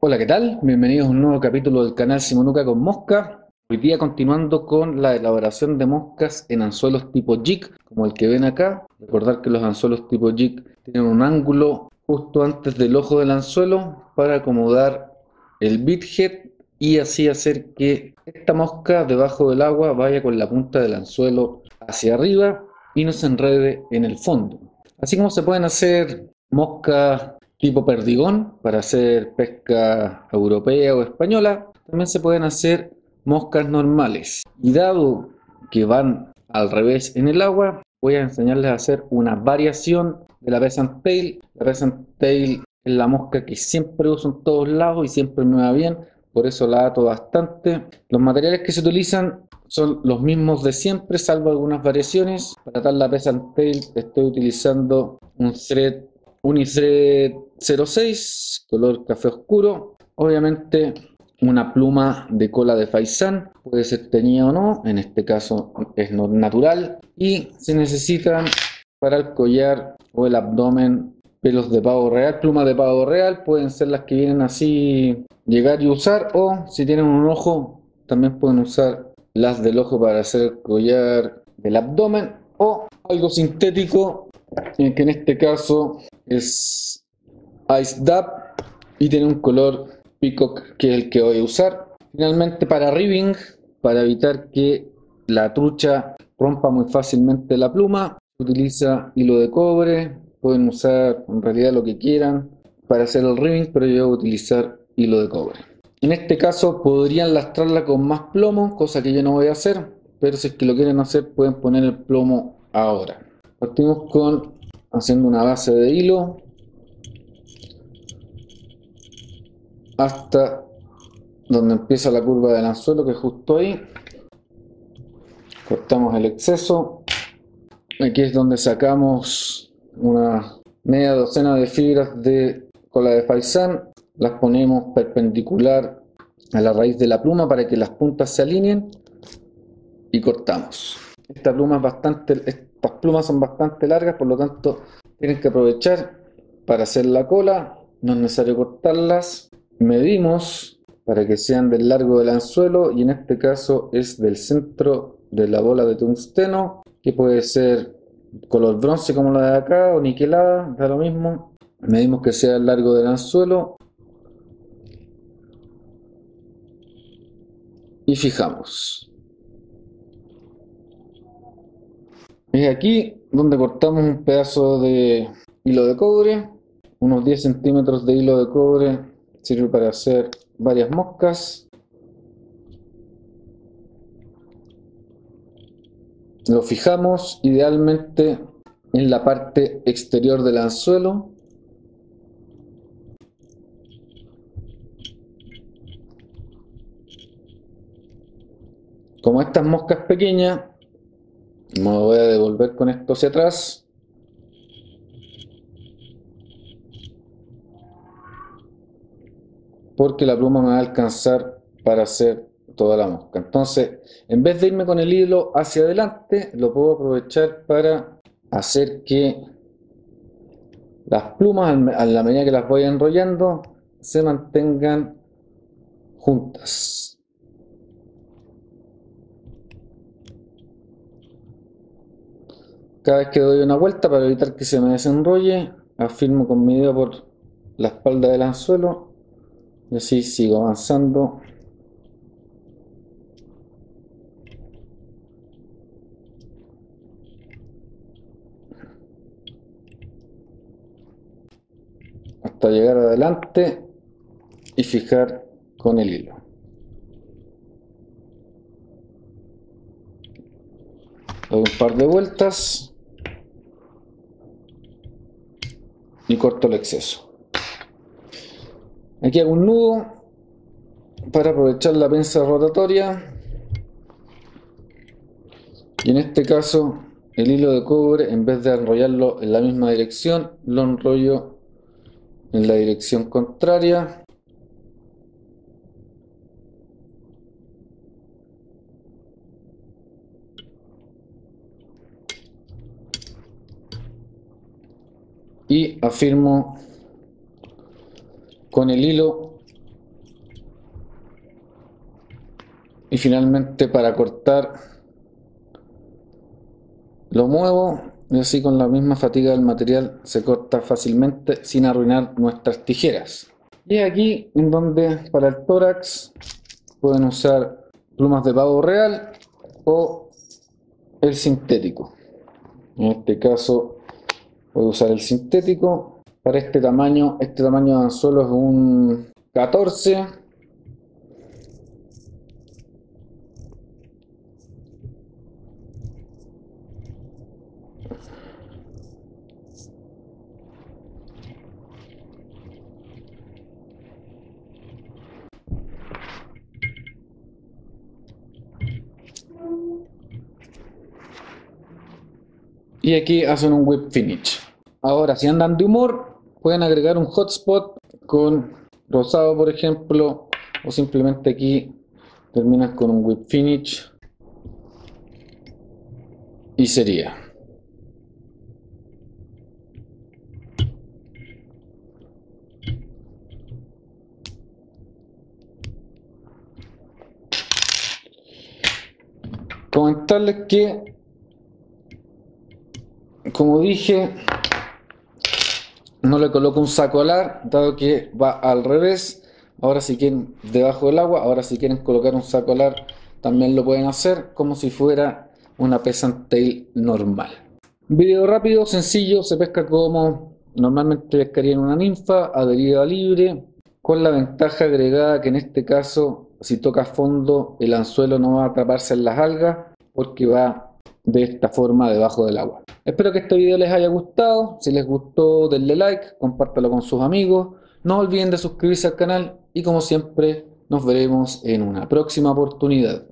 Hola, ¿qué tal? Bienvenidos a un nuevo capítulo del canal Simonuca con Mosca. Hoy día continuando con la elaboración de moscas en anzuelos tipo jig, como el que ven acá. Recordar que los anzuelos tipo jig tienen un ángulo justo antes del ojo del anzuelo para acomodar el bit head y así hacer que esta mosca debajo del agua vaya con la punta del anzuelo hacia arriba y no se enrede en el fondo. Así como se pueden hacer moscas tipo perdigón para hacer pesca europea o española. También se pueden hacer moscas normales. Y dado que van al revés en el agua, voy a enseñarles a hacer una variación de la peasant tail. La peasant tail es la mosca que siempre uso en todos lados y siempre me va bien, por eso la ato bastante. Los materiales que se utilizan son los mismos de siempre, salvo algunas variaciones. Para atar la peasant tail estoy utilizando un thread Unicred 06, color café oscuro. Obviamente una pluma de cola de faisán, puede ser teñida o no, en este caso es natural. Y se necesitan para el collar o el abdomen pelos de pavo real, plumas de pavo real, pueden ser las que vienen así llegar y usar o si tienen un ojo también pueden usar las del ojo para hacer collar del abdomen o algo sintético que en este caso es Ice Dab y tiene un color peacock que es el que voy a usar. Finalmente para ribbing, para evitar que la trucha rompa muy fácilmente la pluma, utiliza hilo de cobre, pueden usar en realidad lo que quieran para hacer el ribbing, pero yo voy a utilizar hilo de cobre. En este caso podrían lastrarla con más plomo, cosa que yo no voy a hacer, pero si es que lo quieren hacer pueden poner el plomo ahora. Partimos con haciendo una base de hilo hasta donde empieza la curva del anzuelo que es justo ahí. Cortamos el exceso. Aquí es donde sacamos una media docena de fibras de cola de faisán. Las ponemos perpendicular a la raíz de la pluma para que las puntas se alineen y cortamos estas plumas son bastante largas, por lo tanto tienen que aprovechar para hacer la cola. No es necesario cortarlas. Medimos para que sean del largo del anzuelo y en este caso es del centro de la bola de tungsteno, que puede ser color bronce como la de acá o niquelada, da lo mismo. Medimos que sea el largo del anzuelo y fijamos. Es aquí donde cortamos un pedazo de hilo de cobre, unos 10 centímetros de hilo de cobre sirve para hacer varias moscas. Lo fijamos idealmente en la parte exterior del anzuelo. Como estas moscas pequeñas me voy a devolver con esto hacia atrás. Porque la pluma me va a alcanzar para hacer toda la mosca. Entonces, en vez de irme con el hilo hacia adelante, lo puedo aprovechar para hacer que las plumas, a la medida que las voy enrollando, se mantengan juntas. Cada vez que doy una vuelta para evitar que se me desenrolle, afirmo con mi dedo por la espalda del anzuelo y así sigo avanzando. hasta llegar adelante y fijar con el hilo. Doy un par de vueltas y corto el exceso. Aquí hago un nudo para aprovechar la pinza rotatoria y en este caso el hilo de cobre en vez de enrollarlo en la misma dirección lo enrollo en la dirección contraria y afirmo con el hilo. Y finalmente para cortar lo muevo y así con la misma fatiga del material se corta fácilmente sin arruinar nuestras tijeras. Y aquí en donde para el tórax pueden usar plumas de pavo real o el sintético. En este caso voy a usar el sintético. Para este tamaño, este tamaño de anzuelo es un 14 y aquí hacen un whip finish. Ahora, si andan de humor, pueden agregar un hotspot con rosado, por ejemplo, o simplemente aquí terminan con un whip finish y sería. Comentarles que como dije, no le coloco un saco alar, dado que va al revés. Ahora si quieren, debajo del agua, ahora si quieren colocar un saco alar, también lo pueden hacer como si fuera una peasant tail normal. Video rápido, sencillo, se pesca como normalmente pescaría en una ninfa, adherida libre, con la ventaja agregada que en este caso, si toca fondo, el anzuelo no va a atraparse en las algas, porque va de esta forma debajo del agua. Espero que este video les haya gustado. Si les gustó, denle like, compártalo con sus amigos. No olviden de suscribirse al canal y como siempre, nos veremos en una próxima oportunidad.